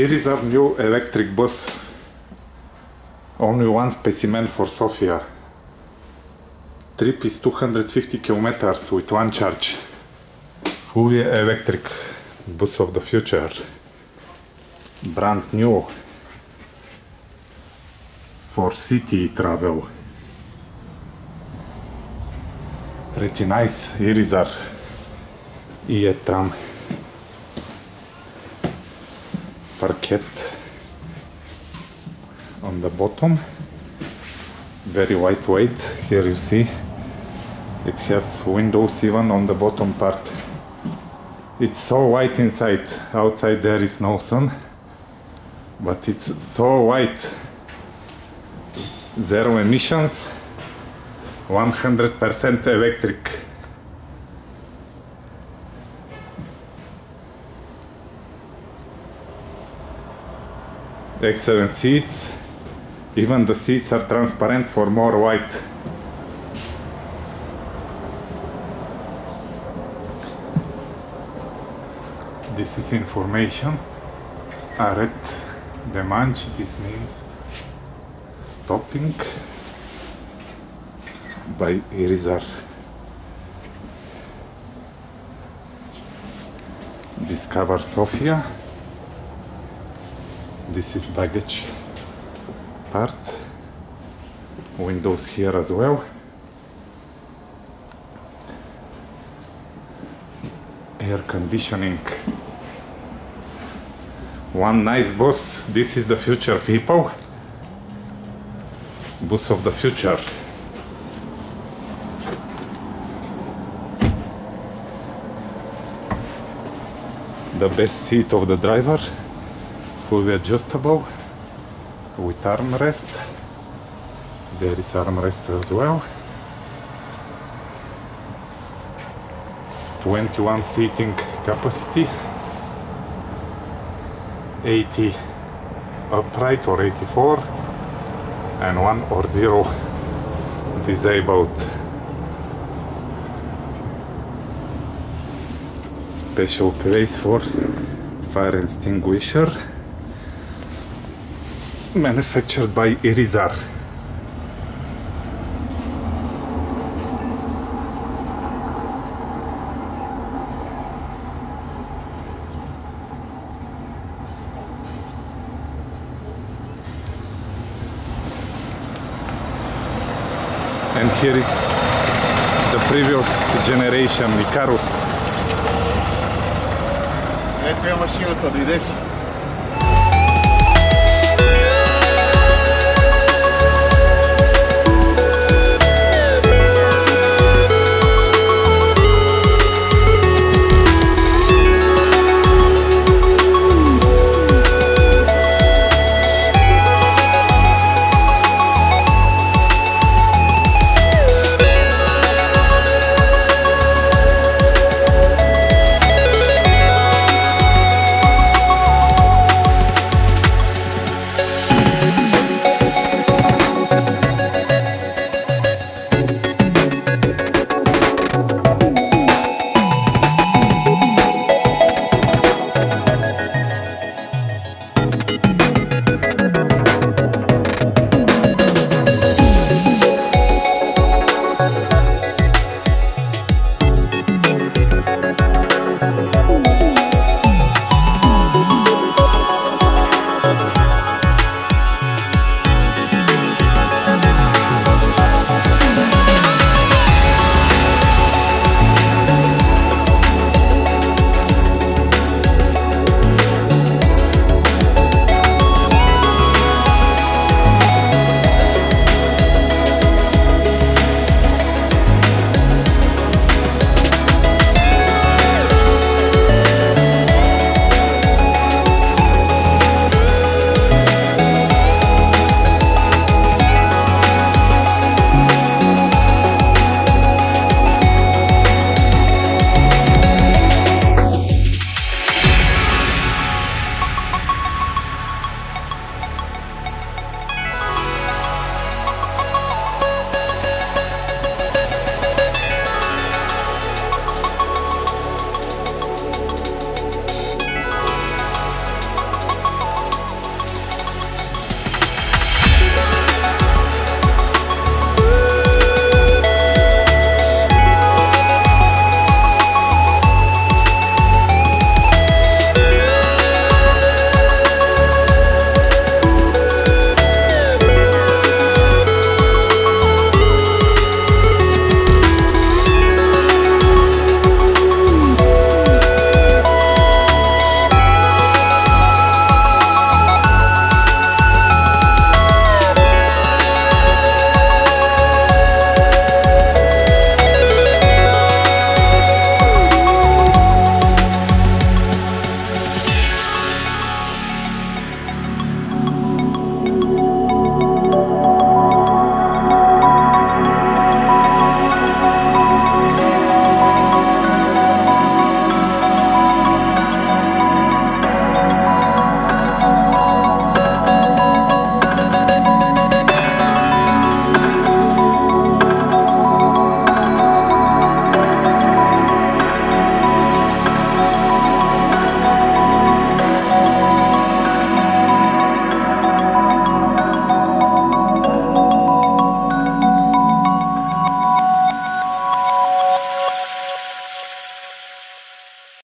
Here is our new electric bus. Only one specimen for Sofia. Trip is 250 kilometers with one charge. Fully electric bus of the future. Brand new for city travel. Pretty nice. Here is our e-tram parquet on the bottom. Very lightweight here you see. It has windows even on the bottom part. It's so white inside. Outside there is no sun but it's so white. Zero emissions 100% electric excellent seats. Even the seats are transparent for more white. This is information. Arrête demanche this means stopping by Irizar. Discover Sofia this is baggage part. Windows here as well. Air conditioning. One nice bus this is the future people. Bus of the future. The best seat of the driver fully adjustable with armrest. There is armrest as well. 21 seating capacity. 80 upright or 84 and 1 or 0 disabled. Special place for fire extinguisher manufactured by Irizar. And here is the previous generation, Ikarus. Let me machine do this.